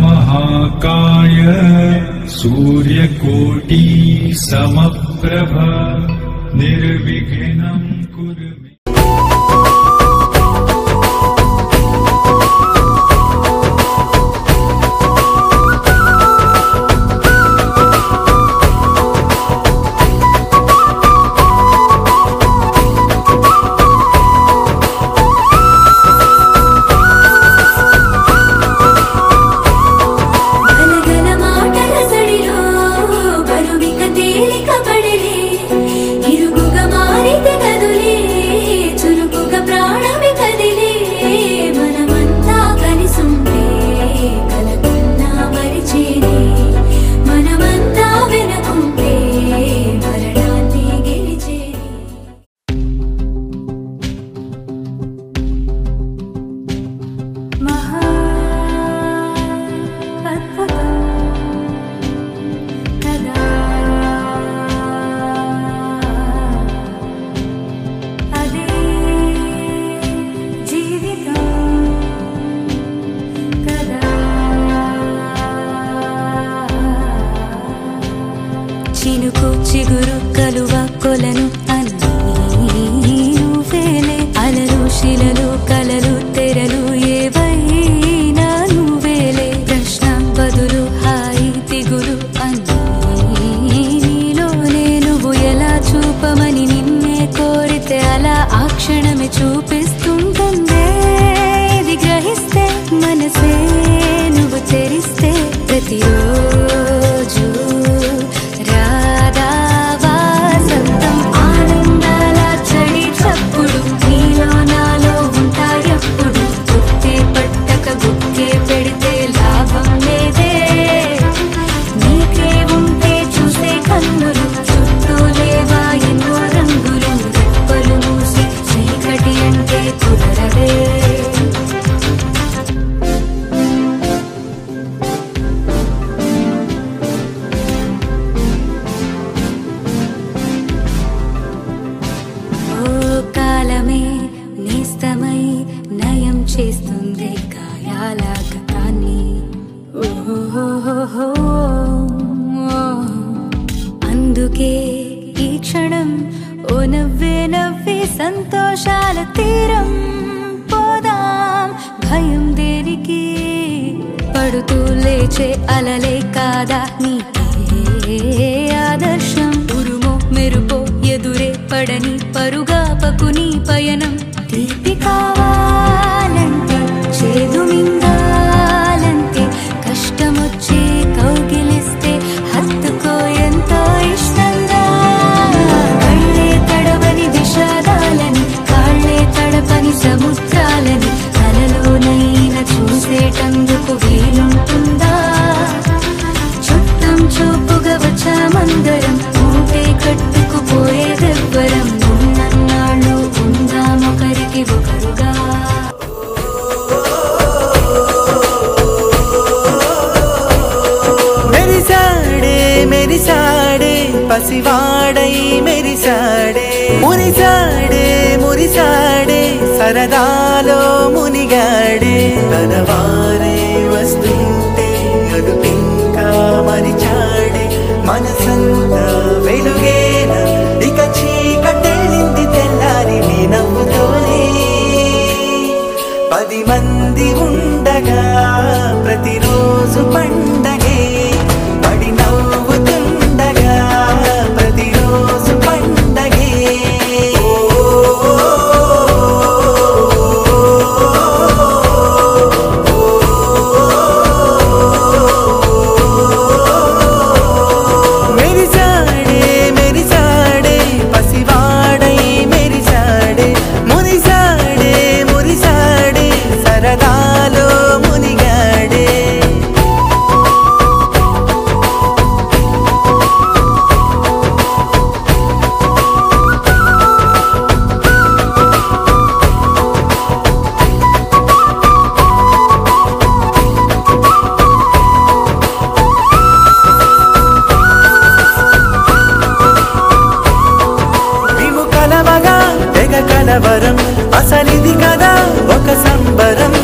महाकाय सूर्यकोटी समप्रभ निर्विघ्नम् ఆ క్షణమే చూపే అందుకే ఈ క్షణం ఓ నవ్వే నవ్వే సంతోషాల తీరం పోదాం. భయం దేనికి? పడుతూ లేచే అలలే కాదా నీకే ఆదర్శం. ఉరుమో మెరుపో ఎదురే పడని పరుగా పకుని పయనం. దీపికా మనమందరం ఊటే కట్టుకుపోయేదెవ్వరం ఉన్నన్నాళ్ళు ఉందామొకరికి ఒకరుగా. మెరిసాడే మెరిసాడే పసివాడై మెరిసాడే. మురిసాడే మురిసాడే సరదాలో మునిగాడే. తన వారే వస్తూ മനസ്സന്ത വെളുകേ కలవరం అసలిది కదా ఒక సంబరం.